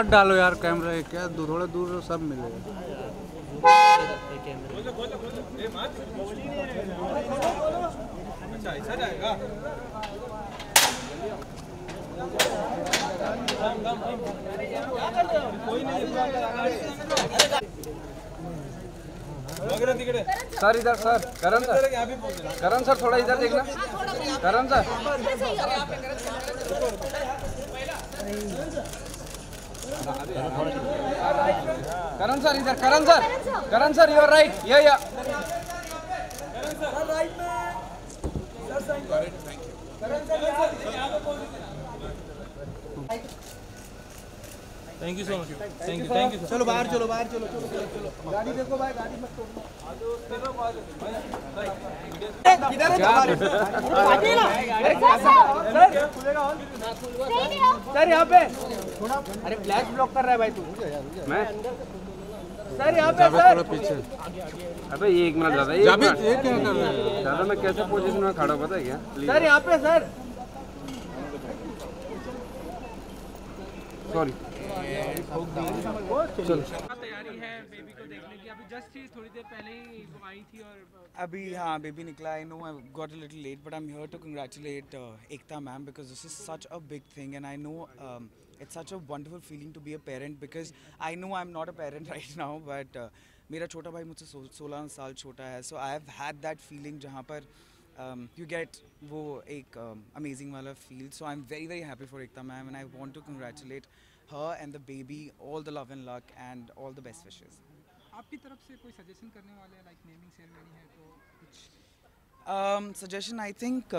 मत डालो यार कैमरा क्या दूर, थोड़ा दूर सब मिलेगा। सर, इधर, sir, Karan sir Karan sir, थोड़ा इधर देखना। करण सर। Karan sir, इधर Karan sir, Karan sir, you are right. Yeah, yeah. में. Thank you. यहाँ पे पहुँचे. Thank you so much thank you thank you चलो बाहर चलो बाहर चलो चलो चलो गाड़ी देखो भाई गाड़ी मत तोड़ना सर यहाँ पे अरे फ्लैश ब्लॉक कर रहा है भाई तू। मैं? सर यहाँ पे सर पीछे। अबे ये एक मिनट दादा एक मिनट। ये क्या कर रहा है? दादा मैं कैसे पोजीशन में खड़ा हूँ, पता है क्या? सर यहाँ पे सर सॉरी तैयारी है बेबी को देखने की अभी जस्ट ही थोड़ी देर पहले ही आई थी और अभी हाँ बेबी निकला I know I got a little late but I am here to congratulate Ekta ma'am because this is such a big thing and I know it's such a wonderful feeling to be a parent because I know I am not a parent right now but मेरा छोटा भाई मुझसे सो- सोलह साल छोटा है so I have had that feeling जहाँ पर यू गेट वो एक अमेजिंग वाला feel so I am very very happy for Ekta ma'am and I want to congratulate her and the baby all the love and luck and all the best wishes. आपकी तरफ़ से कोई suggestion करने वाले हैं like naming ceremony है तो कुछ? सजेशन आई थिंक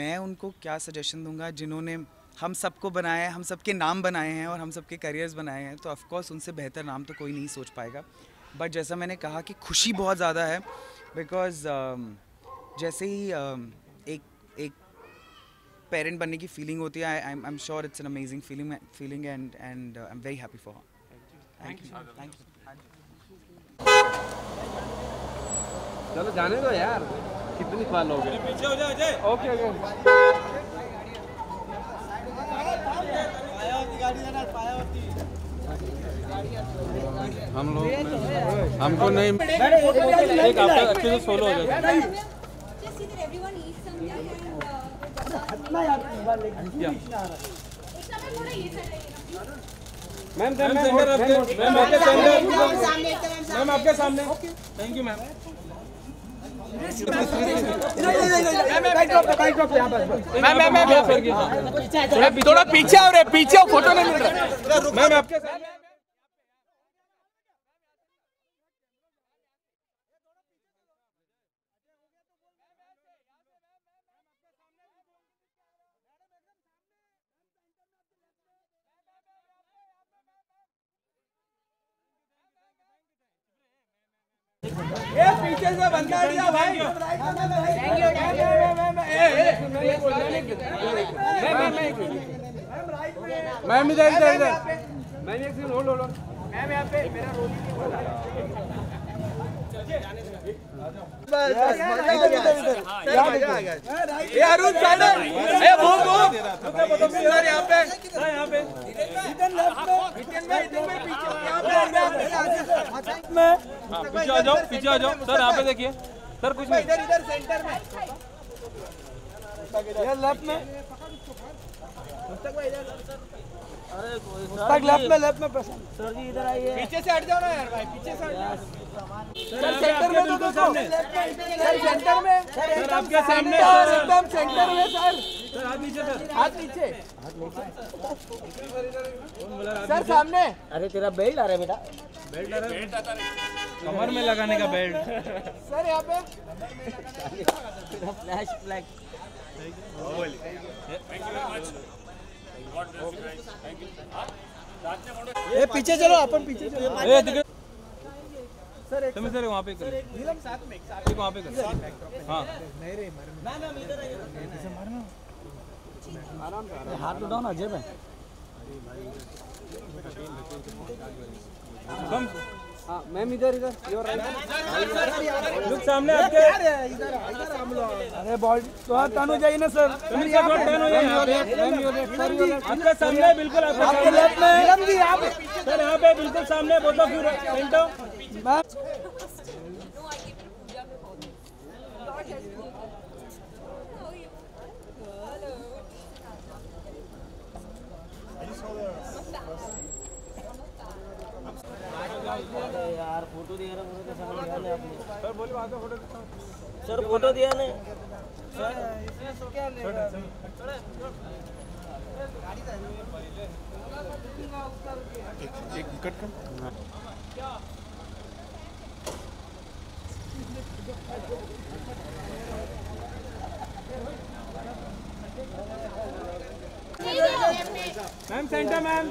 मैं उनको क्या सजेशन दूँगा? जिन्होंने हम सबको बनाया है हम सबके नाम बनाए हैं और हम सबके करियर्स बनाए हैं तो ऑफकोर्स उनसे बेहतर नाम तो कोई नहीं सोच पाएगा। बट जैसा मैंने कहा कि खुशी बहुत ज़्यादा है बिकॉज़ जैसे ही um, एक एक पेरेंट बनने की फीलिंग होती है I I am sure it's an amazing feeling feeling and and I am very happy for thank you thank you चलो जाने दो यार। कितनी साल हो गए पीछे हो जा अजय ओके ओके हम लोग हमको नहीं एक आपका अच्छे से सोलो हो जाए मैम मैम सेंटर आपके मैम आपके सेंटर मैम आपके सामने। Thank you ma'am ma'am ma'am ma'am थोड़ा पीछे हो रहे पीछे हो फ़ोटो नहीं मिल रहा। मैम आपके सामने ये पीछे कर दिया भाई thank you thank you ma'am इधर इधर इधर मैम एक सेकंड होल्ड होल्ड ये अरुण साइड ए बूम बूम सर यहाँ पे यहाँ पे यहाँ पे पीछे आ जाओ पीछे आ जाओ सर यहाँ पे देखिए सर कुछ नहीं इधर इधर सेंटर में लेफ़्ट में। लेफ़्ट में लेफ़्ट में प्रशांत सर जी इधर आइए। पीछे से हट जाओ ना यार भाई पीछे से हट जाओ। सर सेंटर में तो देखो सर सेंटर में सर आपके सामने, सर। सर। एकदम सेंटर में सर सर हाथ नीचे सर। हाथ नीचे सर सामने। अरे तेरा बेल्ट आ रहा है बेटा। बेल्ट आ रहा है। कमर में लगाने का बेल्ट सर यहाँ पे। फ्लैश फ्लैग ये पीछे चलो अपन पीछे चलो। ए दिखे सर एक तुम सर वहाँ पे कर। नीलम साथ में एक वहाँ पे कर। हाँ। हाथ उठाओ ना जेब है कम। हाँ मैम इधर इधर योर राइट लुक सामने आपके। अरे बॉल तो तनु जाइए ना सर। हो यहाँ पे मैम योर लेफ़्ट आपके सामने बिल्कुल आपके लेफ़्ट में। विलम जी आप सर यहाँ पे बिल्कुल सामने both of you centre ma'am. I keep Pooja before यार फ़ोटो दिया ना मुझे कैसा दिया ना आपने? सर वहाँ फ़ोटो सर फ़ोटो दिया ने। Ma'am centre ma'am.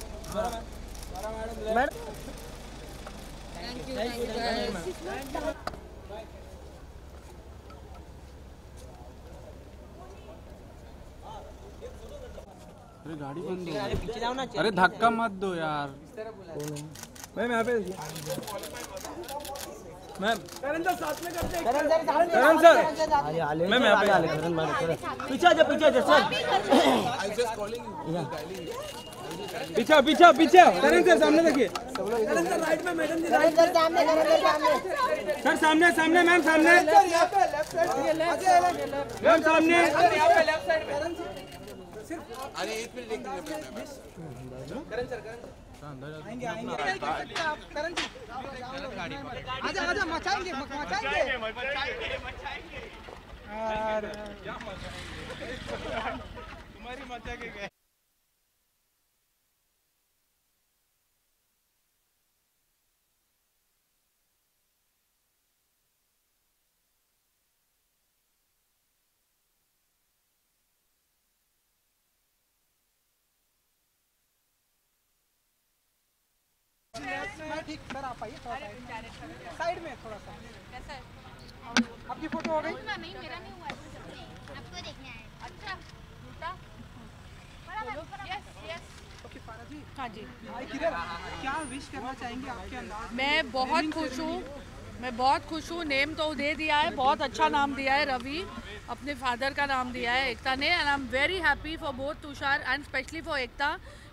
मैडम अरे गाड़ी बंद हो अरे धक्का मत दो यार। मैम यहाँ पे मैम। करण सर साथ में करते करण सर। करण सर अरे मैम यहाँ पे करण पीछे आ जा पीछे आ जा सर। पीछे पीछे पीछे करण सर सामने देखिए। करण सर राइट में मैडम जी करण सर सामने करण सर सामने सर। सामने सामने मैम सामने सर यहाँ पे लेफ़्ट साइड मैम सामने यहाँ पे लेफ़्ट साइड आजा आजा मचाएँगे? मचाएँगे ठीक सर आप आइए थोड़ा साइड में थोड़ा सा आपकी फ़ोटो हो गई हाँ जी क्या विश करना चाहेंगे आपके अंदाज मैं बहुत खुश हूँ। मैं बहुत खुश हूँ। नेम तो दे दिया है। बहुत अच्छा नाम दिया है रवि। अपने फादर का नाम दिया है एकता ने। And I am very happy for both Tushar and specially for Ekta,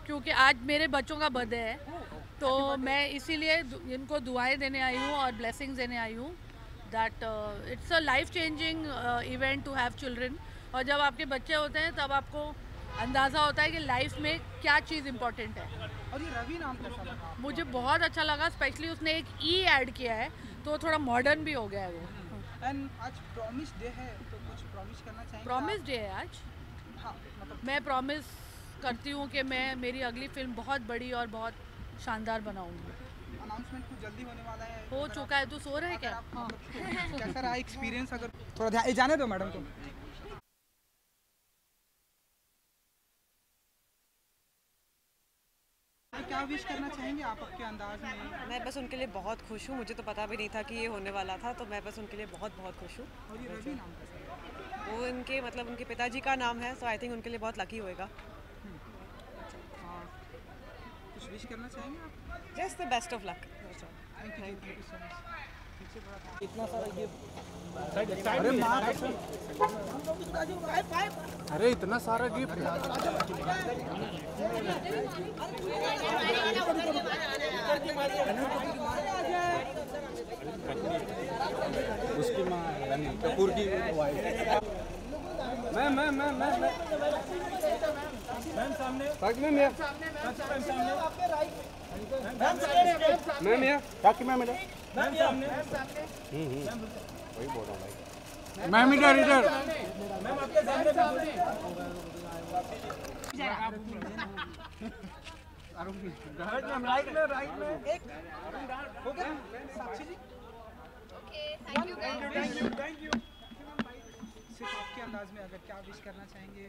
क्योंकि आज मेरे बच्चों का बर्थडे है। तो मैं इसीलिए इनको दुआएँ देने आई हूँ और ब्लेसिंग्स देने आई हूँ that it's a life changing event to have children और जब आपके बच्चे होते हैं तब आपको अंदाज़ा होता है कि लाइफ में क्या चीज़ इम्पोर्टेंट है। और ये रवि नाम कैसा लगा मुझे बहुत अच्छा लगा स्पेशली उसने एक ई ऐड किया है तो थोड़ा मॉडर्न भी हो गया है वो। एंड आज प्रॉमिस डे है तो कुछ प्रॉमिस करना चाहेंगे प्रॉमिस डे है आज। हाँ मतलब मैं प्रॉमिस करती हूँ कि मैं मेरी अगली फ़िल्म बहुत बड़ी और बहुत शानदार बनाऊँगी। अनाउंसमेंट कुछ जल्दी होने वाला है? हो चुका है तू सो रहा है क्या? हाँ। कैसा रहा एक्सपीरियंस अगर थोड़ा ध्यान जाने दो मैडम को। क्या विश करना चाहेंगे? आप आपके अंदाज में। मैं बस उनके लिए बहुत खुश हूँ। मुझे तो पता भी नहीं था कि ये होने वाला था तो मैं बस उनके लिए बहुत बहुत खुश हूँ। और ये रवि नाम कैसा? वो उनके मतलब उनके पिताजी का नाम है सो आई थिंक उनके लिए बहुत लकी होएगा। हाँ कुछ विश करना चाहेंगे आप? Just the best of luck इतना सारा गिफ्ट अरे इतना सारा गिफ्ट उसकी माँ कपूर की wife ma'am ma'am ma'am ma'am ma'am. सामने। मैम मैम या मैम या बाकी मैम इधर। मैम सामने। हम्म हम्म वही बोल रहा हूँ भाई मैम इधर इधर। मैम आपके सामने। राइट में राइट में राइट में एक गया Sakshi ji okay thank you thank you thank you सिर्फ़ आपके अंदाज में अगर क्या विश करना चाहेंगे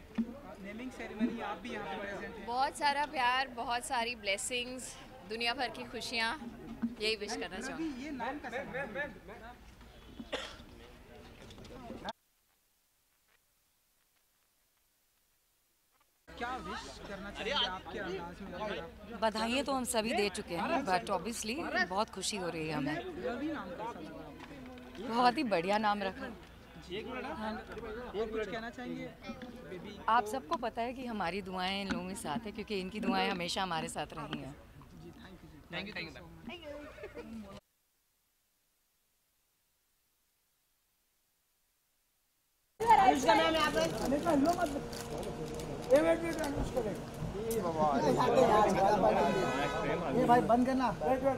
नेमिंग सेरेमनी आप भी यहाँ पे प्रेजेंट हैं बहुत सारा प्यार बहुत सारी ब्लेसिंग्स दुनिया भर की खुशियाँ यही विश करना चाहूँगी ये नाम कैसा क्या विश करना चाहेंगे आपके अंदाज में बधाइयाँ तो हम सभी दे चुके हैं बट ऑब्वियसली बहुत खुशी हो रही है हमें? बहुत ही बढ़िया नाम रखा चाहेंगे? बेबी आप सबको पता है कि हमारी दुआएँ इन लोगों के साथ है क्योंकि इनकी दुआएँ हमेशा हमारे साथ रही हैं। थैंक यू थैंक भाई बंद करना वेट वेट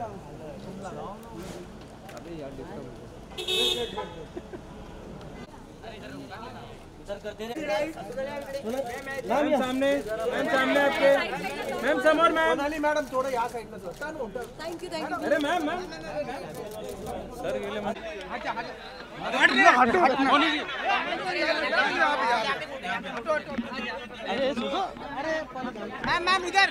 मैम सामने मैम सामने आपके मैम समोर मैम मैडम थोड़ा यहाँ साइड में sir thank you thank you अरे मैम मैम मैम मैम, इधर।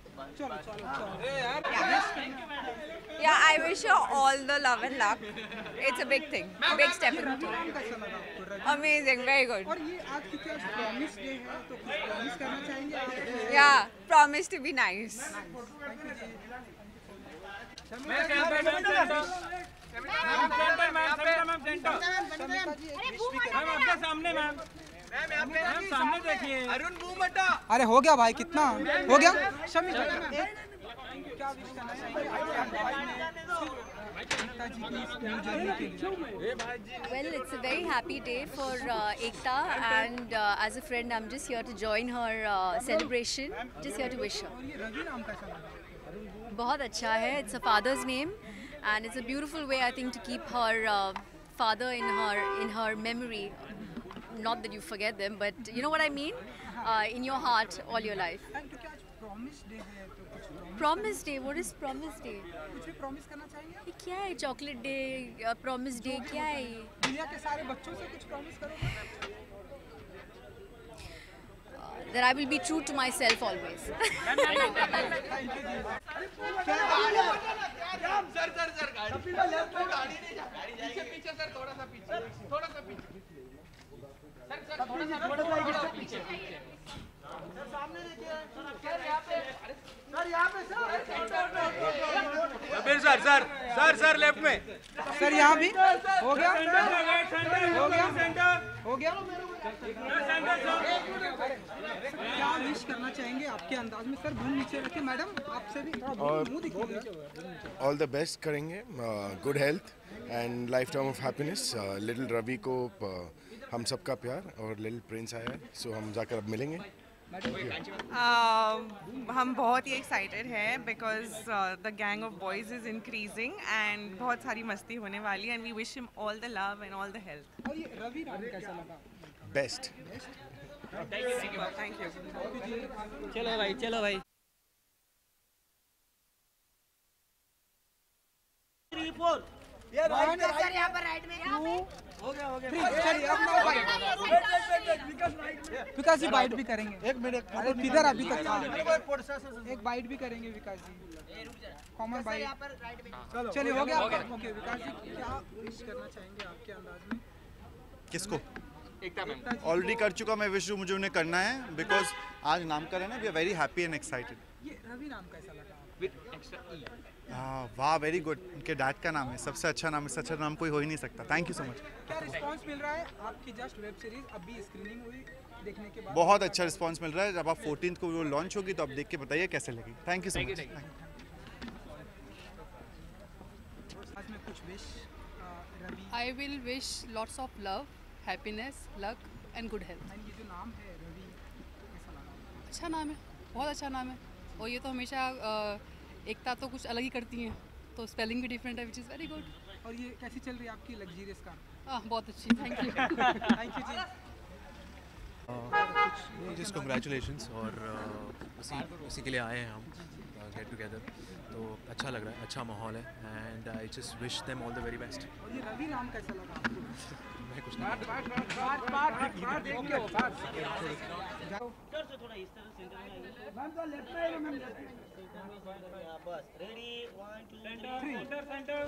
चलो चलो चलो Yeah, I wish her all the love and luck. It's a big thing, big step in नाम कैसा लगा आपको रवि Amazing, very good. और ये आज क्योंकि आज प्रॉमिस डे है तो कुछ प्रॉमिस करना चाहेंगे आप? Yeah, promise to be nice. Ma'am centre ma'am centre ma'am centre ma'am centre ma'am centre ma'am आपके सामने मैम मैम सामने देखिए अरुण मुँह मटा अरे हो गया भाई कितना हो गया शमी क्या विश करना Well, it's a very happy day for uh, Ekta, and uh, as a friend, I'm just here to join her uh, celebration. Just here to wish her. बहुत अच्छा है. It's a father's name, and it's a beautiful way, I think, to keep her uh, father in her in her memory. Not that you forget them, but you know what I mean. Uh, in your heart all your life. Promise day है तो कुछ promise- Promise day. What is promise day? कुछ भी promise करना चाहेंगे ये क्या है चॉकलेट डे प्रॉमिस डे क्या है ये दुनिया के सारे बच्चों से कुछ प्रॉमिस करोगे that I will be true to myself always. Sir sir sir गाड़ी लेफ़्ट में गाड़ी नहीं जा पीछे पीछे सर थोड़ा सा पीछे थोड़ा सा पीछे सर सर थोड़ा सा थोड़ा सा पीछे सर सर सर यहाँ पे सर फिर sir sir sir sir left में सर यहाँ भी हो गया? हो गया सेंटर हो गया? क्या विश करना चाहेंगे आपके अंदाज में? सर मुँह नीचे रखिए मैडम। आपसे भी थोड़ा ऑल द बेस्ट करेंगे good health and lifetime of happiness little Ravi को uh, हम सबका प्यार और लिटिल प्रिंस आया सो हम जाकर अब मिलेंगे। Um, हम बहुत ही एक्साइटेड हैं because the gang of boys is increasing and बहुत सारी मस्ती होने वाली है and we wish him all the love and all the health और ये रवि नाम कैसा लगा? बेस्ट थैंक यू चलो भाई चलो भाई। ये राइट में सर यहाँ पर राइट में। हो गया हो गया। चलिए अब नो बाइट विकास राइट में। विकास जी बाइट भी करेंगे। एक मिनट अरे किधर अभी तक? था एक बाइट भी करेंगे विकास जी। कॉमन बाइट चलिए हो गया ओके विकास जी क्या विश करना चाहेंगे आपके अंदाज में? किसको? ऑलरेडी कर चुका मैं विश मुझे उन्हें करना है बिकॉज़ आज नामकरण है we are very happy and excited ये रवि नाम कैसा लगा? वाह वेरी गुड उनके डैड का नाम है सबसे अच्छा नाम है सबसे अच्छा नाम कोई हो ही नहीं सकता। थैंक यू सो मच क्या रिस्पांस मिल रहा है? आपकी जस्ट वेब सीरीज़ अभी स्क्रीनिंग हुई देखने के बाद। बहुत अच्छा रिस्पांस मिल रहा है। जब आप फोर्टीन को वो लॉन्च होगी तो आप देख के बताइए कैसे लगी। थैंक यू सो मच कुछ wish Ravi. I will wish lots of love, happiness, luck and good and ये जो नाम है रवि? अच्छा नाम है बहुत अच्छा नाम है। और ये तो हमेशा एकता तो कुछ अलग ही करती हैं। तो स्पेलिंग भी डिफरेंट है विच इज़ वेरी गुड और ये कैसी चल रही है आपकी लग्जीरियस कार हाँ बहुत अच्छी थैंक यू थैंक यू जी। जस्ट कंग्रेचुलेशंस और uh, उसी उसी के लिए आए हैं हम गेट टुगेदर तो अच्छा लग रहा है अच्छा माहौल है and I just wish them all the very best और ये रवि नाम कैसा लगा आपको? मैं कुछ नहीं बात बात बात देखिए बात सर से थोड़ा इस तरह सेंटर में आइए मैम तो लेफ़्ट में। मैम लेफ़्ट बस ready one two three centre centre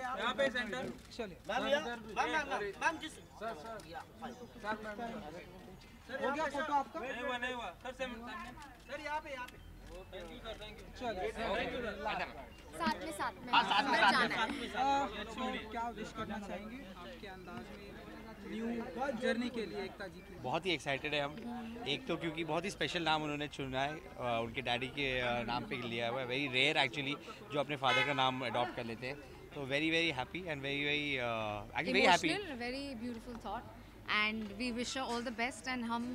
यहाँ पे सेंटर चलिए मैम यहाँ मैम जिस सर सर हो गया फ़ोटो आपका नहीं हुआ नहीं हुआ सर सामने सर यहाँ पे यहाँ पे thank you sir thank you चलिए साथ में। साथ में हाँ, साथ में, साथ में, जाना आ, तो क्या विश करना चाहेंगे? आपके अंदाज में न्यू जर्नी के लिए एकता जी की। बहुत ही एक्साइटेड है हम। एक तो क्योंकि बहुत ही स्पेशल नाम उन्होंने चुना है उनके डैडी के नाम पे लिया हुआ है। वेरी रेयर एक्चुअली जो अपने फादर का नाम अडॉप्ट कर लेते हैं। तो very very happy and very very actually very happy very beautiful thought and we wish all the best and हम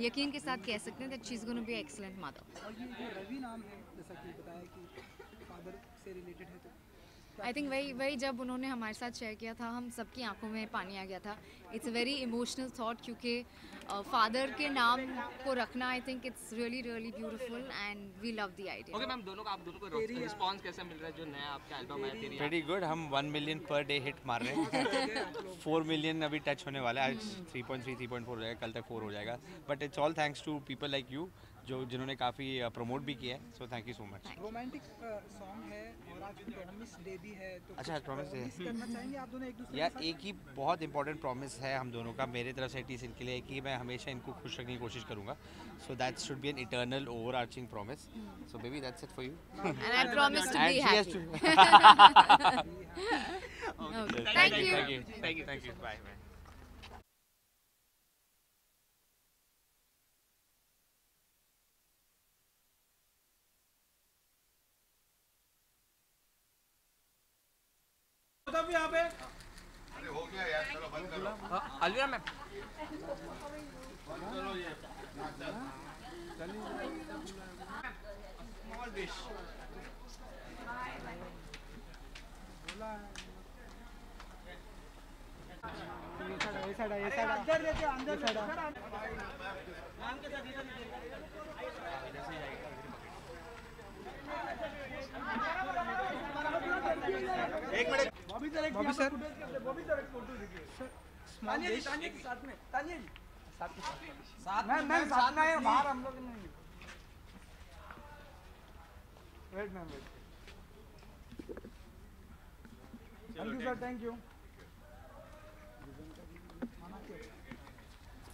यकीन के साथ कह सकते हैं that she is gonna be excellent mother और ये जो रवि नाम है जैसा कि बताया कि फादर से रिलेटेड है तो आई थिंक वही वही जब उन्होंने हमारे साथ शेयर किया था हम सबकी आँखों में पानी आ गया था। It's a very emotional thought क्योंकि फादर के नाम को रखना I think it's really really beautiful and we love the idea okay ma'am दोनों का आप दोनों को रिस्पांस कैसा मिल रहा है? जो नया आपका एल्बम आया तेरी वेरी गुड हम one million per day hit मार रहे हैं। फोर मिलियन अभी टच होने वाला है। आज three point three three point four हो जाएगा कल तक फोर हो जाएगा। But it's all thanks to people like you जो जिन्होंने काफ़ी प्रमोट भी किया है। So thank you so much romantic song है प्रॉमिस डे भी है तो अच्छा, है। promise करना चाहेंगे आप दोनों एक दूसरे यार एक ही बहुत इंपॉर्टेंट प्रॉमिस है हम दोनों का मेरे तरफ़ से टीस इनके लिए कि मैं हमेशा इनको खुश रखने की कोशिश करूँगा so that should be an eternal overarching promise so baby that's it for you And I promise to be happy. Okay. Thank you. Thank you. यहाँ पे? अलविरा मैम ये साइड ये साइड ये साइड अंदर लेके अंदर एक minute. Bobby sir Bobby sir. Bobby एक फ़ोटो देखिए तानिया जी तानिया जी साथ में तानिया जी। साथ में साथ में। मैं साथ में आया बाहर हम लोग नहीं wait ma'am wait thank you sir thank you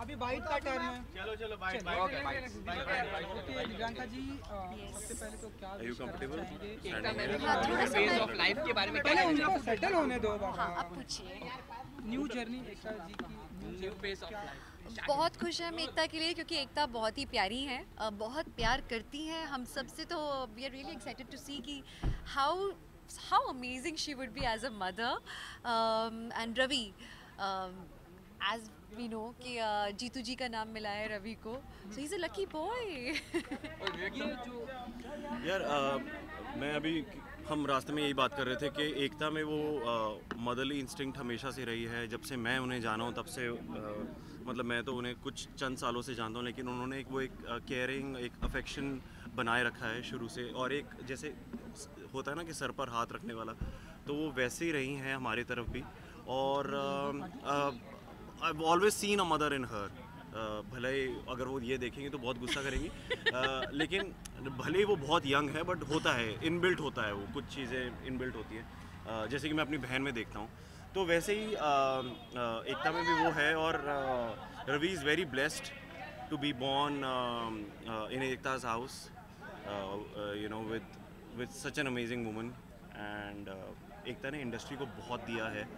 अभी बाइट का टर्न है। चलो चलो ओके दिव्यांका जी सबसे पहले तो क्या Are you wish करना comfortable? चाहेंगे? एकता मैम थोड़ा सा फ़ेज़ ऑफ़ लाइफ के बारे में पहले उनको सेटल होने दो बाबा। हाँ अब पूछिए। न्यू जर्नी एकता जी की न्यू फ़ेज़ ऑफ़ लाइफ बहुत खुश है हम एकता के लिए क्योंकि एकता बहुत ही प्यारी है बहुत प्यार करती हैं। हम सबसे तो we are really excited to see कि how how amazing she would be as a mother and Ravi as we know कि जीतू जी का नाम मिला है रवि को। So is a lucky boy यार अ, मैं अभी हम रास्ते में यही बात कर रहे थे कि एकता में वो मदरली इंस्टिंक्ट हमेशा से रही है। जब से मैं उन्हें जाना हूँ तब से अ, मतलब मैं तो उन्हें कुछ चंद सालों से जानता हूँ लेकिन उन्होंने एक वो एक केयरिंग एक अफेक्शन बनाए रखा है शुरू से। और एक जैसे होता है ना कि सर पर हाथ रखने वाला तो वो वैसे ही रही हैं हमारी तरफ़ भी। और I always seen a mother in her भले ही अगर वो ये देखेंगे तो बहुत गुस्सा करेंगी। अ, लेकिन भले ही वो बहुत यंग है बट होता है इनबिल्ट होता है वो कुछ चीज़ें इनबिल्ट होती है। अ, जैसे कि मैं अपनी बहन में देखता हूँ। तो वैसे ही अ, एकता में भी वो है और Ravi is very blessed to be born in Ekta's house you know with with such an amazing woman and Ekta ने इंडस्ट्री को बहुत दिया है।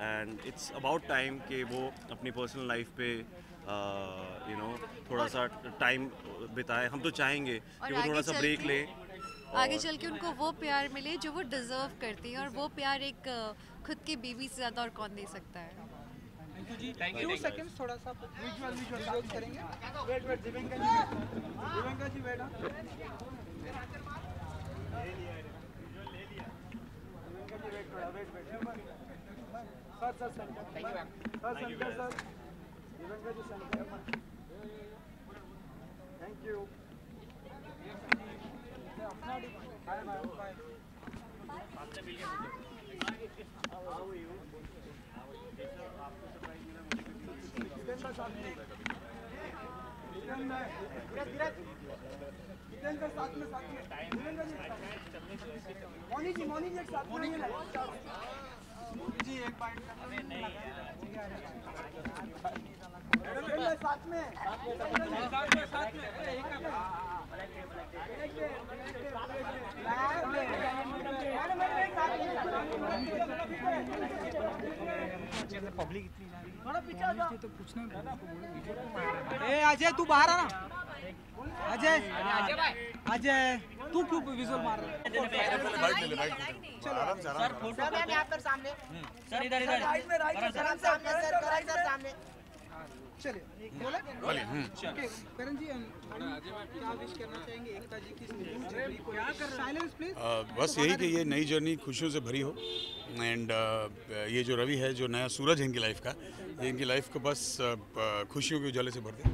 एंड इट्स अबाउट टाइम कि वो अपनी पर्सनल लाइफ पे यू नो थोड़ा सा टाइम बिताए। हम तो चाहेंगे कि वो आगे थोड़ा सा चल ब्रेक के- ले आगे चल के उनको वो प्यार मिले जो वो डिजर्व करती है और वो प्यार एक खुद की बीवी से ज़्यादा और कौन दे सकता है। थैंक यू जी Thank you, टू सेकंड्स थोड़ा सा विजुअल विजुअल करेंगे। Wait wait Divyanka ji Divyanka ji wait Divyanka ji wait थोड़ा wait wait sir sir centre thank you sir centre sir Divyanka ji centre thank you अपना bye bye bye आपसे मिलिए मुझे how are you आपको surprise मिला मुझे कितने का साथ में साथ में मोनी जी मोनी जी एक साथ में जी एक बाइट साथ में साथ में साथ में अरे एक पब्लिक इतनी थोड़ा पीछे आ जाओ। तो पूछना ए अजय तू बाहर आ ना। अजय अजय तू क्यों विजुअल मार रहा है? चलो सर फ़ोटो यहाँ पर सामने सर इधर इधर। राइट में राइट में सर सामने सर सर सामने। चलिए हम्म। ओके करण जी मैडम क्या विश करना चाहेंगे? एकता जी की जर्नी को क्या कर साइलेंस प्लीज़ बस यही कि ये नई जर्नी खुशियों से भरी हो। एंड ये जो रवि है जो नया सूरज है इनकी लाइफ का ये इनकी लाइफ को बस खुशियों के उजाले से भर दे।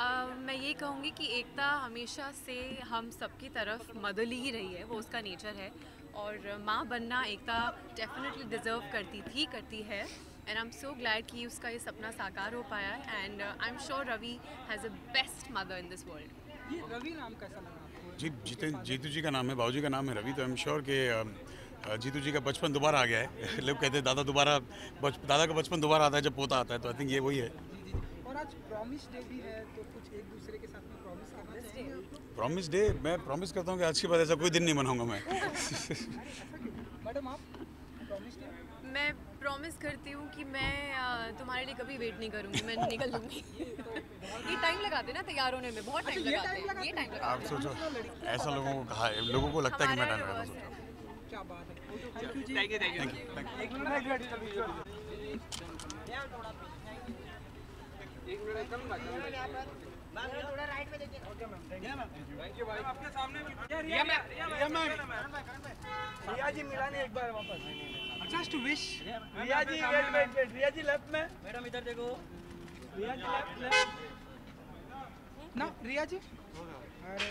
मैं ये कहूँगी कि एकता हमेशा से हम सबकी तरफ़ मदरली ही रही है वो उसका नेचर है। और माँ बनना एकता डेफिनेटली डिज़र्व करती थी करती है। And I am so glad कि उसका ये सपना साकार हो पाया। And I am sure Ravi has a best mother in this world ये रवि नाम कैसा लगा जी जितेन जीतू जी का नाम है बाबू जी का नाम है रवि। तो आई एम श्योर कि जीतू जी का बचपन दोबारा आ गया है। लोग कहते हैं दादा दोबारा दादा का बचपन दोबारा आता है जब पोता आता है। तो आई थिंक ये वही है। और आज प्रॉमिस डे भी है तो कुछ एक दूसरे के साथ में प्रॉमिस करना आप? प्रॉमिस डे मैं प्रॉमिस करता हूँ कि आज के बाद ऐसा कोई दिन नहीं मनाऊँगा मैं। मैडम आप प्रॉमिस डे मैं प्रॉमिस करती हूँ कि मैं तुम्हारे लिए कभी वेट नहीं करूँगी मैं निकल लूँगी ये टाइम लगाते ना तैयार होने में बहुत टाइम अच्छा, ये लगाते हैं ये टाइम आप सोचो ऐसा लोगों को कहा है लोगों को लगता है कि मैं टाइम लगाता हूँ। क्या बात है। Thank you thank you. Thank you, एक मिनट एक मिनट। चल विजुअल एक मिनट एकदम मैम थोड़ा राइट में देखिए। ओके मैम थैंक यू भाई आपके सामने रिया मैम, रिया मैम। रिया जी मिलाने एक बार वापस। Just wish Riya ji wait wait wait Riya ji left में। मैडम इधर देखो। रिया जी लेफ़्ट लेफ़्ट ना रिया जी? अरे।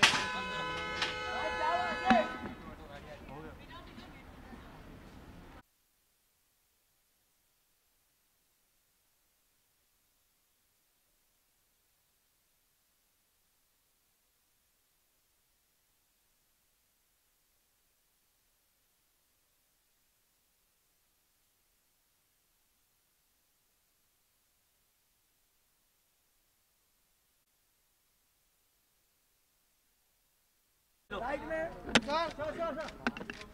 राइट में। Sir sir sir sir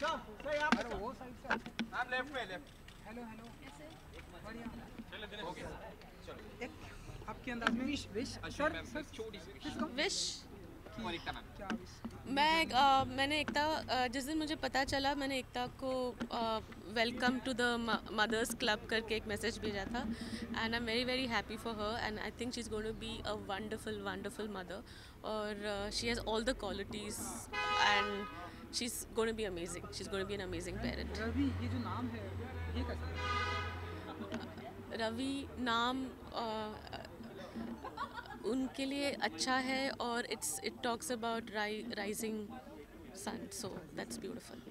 sir sir यहाँ पर वो साइड से। मैम लेफ़्ट में लेफ़्ट। Hello hello. बढ़िया। चलो ओके चलो। एक आपके अंदाज में विश विश सर सर छोटी सी विश विश मैं अ, मैंने एकता जिस दिन मुझे पता चला मैंने एकता को welcome to the mothers club करके एक मैसेज भेजा था। And I am very very happy for her and I think she is going to be a wonderful wonderful mother और she has all the qualities and she is going to be amazing she is going to be an amazing parent Ravi ये जो नाम है ये कैसा रवि नाम उनके लिए अच्छा है और it's it talks about rising sun so that's beautiful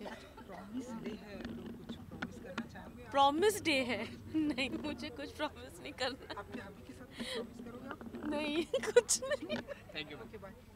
promise day है. नहीं मुझे कुछ प्रॉमिस नहीं करना. आपके के साथ प्रॉमिस करोगे नहीं कुछ नहीं. थैंक यू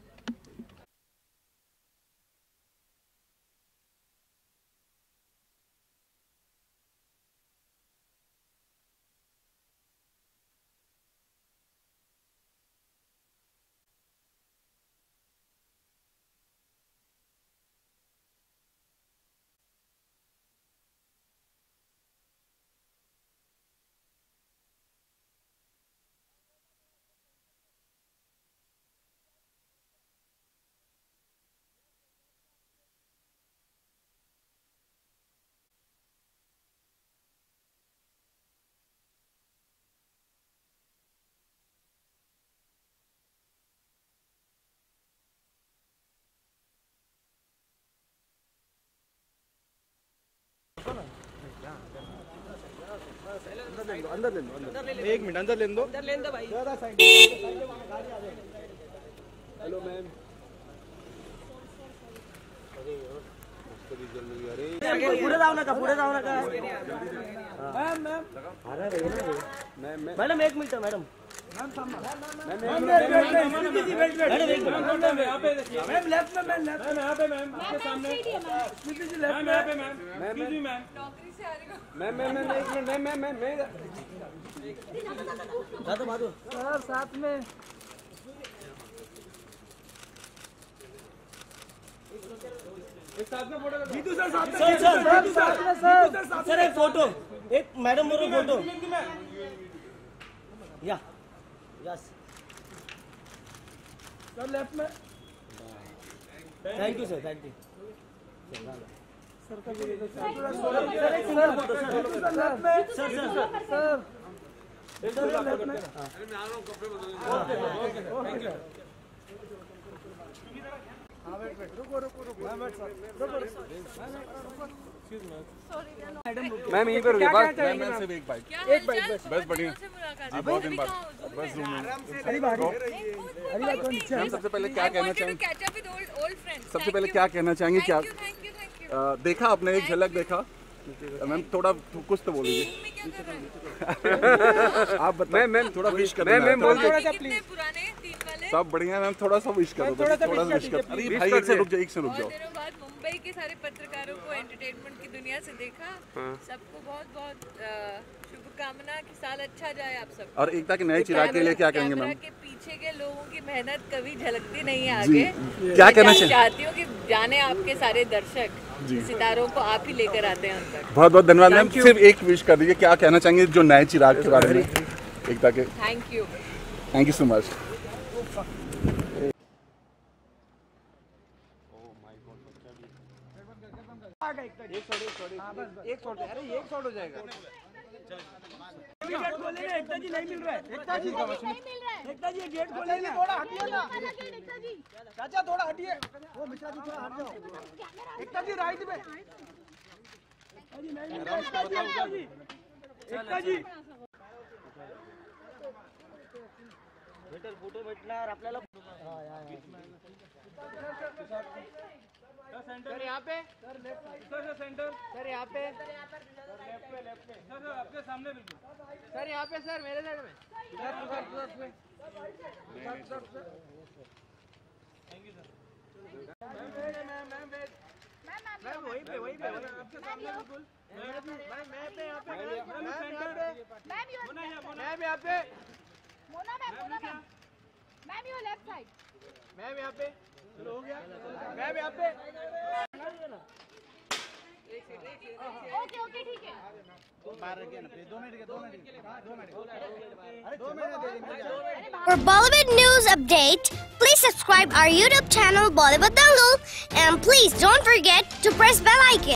ओके बाय ले लो अंदर ले लो अंदर एक मिनट अंदर ले दो अंदर लेन दो भाई जरा साइड हेलो मैम पुढे जाऊ नका पुढे जाऊ नका मैम मैम अरे रे मैम मैम मॅडम एक minute madam ma'am ma'am left में मैम लेफ़्ट मैम यहाँ पे मैम आपके सामने मैम यहाँ पे ma'am excuse me ma'am ma'am ma'am ma'am एक मिनट मैम मैम मैम मैं दादा बाजू सर साथ में। साथ में फ़ोटो जीतू सर साथ में सर। सर साथ में। सर सर एक फ़ोटो। एक मॅडम बरोबर फ़ोटो। या यस सर। लेफ़्ट में। सर थँक्यू सर का भी सर में में हाँ? मैम वेट सर रुको रुको मैम यहीं पर रुकिए बस मैम मैम सिर्फ़ एक बाइक एक बाइक बस बस बढ़िया जी बहुत दिन बाद बस अरे अरे बात कौन सबसे पहले क्या कहना चाहेंगे. सबसे पहले क्या कहना चाहेंगे? क्या देखा आपने एक झलक देखा? मैम थोड़ा कुछ तो बोलिए। आप बताए मैम मैम थोड़ा विश कर मैम मैम बोल थोड़ा सा प्लीज़ पुराने तीन वाले? सब बढ़िया मैम थोड़ा सा विश करो थोड़ा सा विश कर अरे भाई एक से रुक जाओ एक से रुक जाओ। मुंबई के सारे पत्रकारों को एंटरटेनमेंट की दुनिया से देखा। हाँ। सबको बहुत बहुत शुभकामना कि साल अच्छा जाए आप सब और एकता के नए चिराग के लिए क्या कहेंगे मैम? के पीछे के लोगों की मेहनत कभी झलकती नहीं है आगे। क्या कहना चाह- चाह- चाहती हूँ कि जाने आपके सारे दर्शक सितारों को आप ही लेकर आते हैं उन तक। बहुत बहुत धन्यवाद मैम। सिर्फ़ एक विश कर दीजिए क्या कहना चाहेंगे जो नए चिराग के बारे में? एकता के। Thank you thank you so much एक शॉट एक शॉट हाँ बस बस एक शॉट अरे एक शॉट हो जाएगा। गेट खोले ना एकता जी नहीं मिल रहा है। एकता जी नहीं मिल रहा है। एकता जी गेट खोले ना। थोड़ा हटिए ना। चाचा थोड़ा हटिए। वो मिश्रा जी थोड़ा हट जाओ। एकता जी राइट में। एकता जी नहीं मिल रहा है, एकता जी एकता जी। भेटेल फ़ोटो भेटणार आपल्याला या, या. सर यहाँ पे? Sir left sir sir centre sir यहाँ पे? लेफ़्ट पे लेफ़्ट पे सर सर आपके सामने बिल्कुल। सर यहाँ पे सर मेरे साइड में। इधर इधर इधर पे thank you sir ma'am wait ma'am ma'am wait ma'am वहीं पे वहीं पे आपके सामने बिल्कुल। मैम मैं पे यहाँ पे? मैम सेंटर पे मैम यू मैम यहाँ पे? Mona ma'am Mona ma'am ma'am you left side ma'am यहाँ पे? चलो हो गया मैम यहाँ पे ओके ओके ठीक है बाहर रखिए ना दो मिनट के दो मिनट के दो मिनट अरे दो मिनट दे देंगे For Bollywood news update, please subscribe our YouTube channel Bollywood Dangle and please don't forget to press bell icon.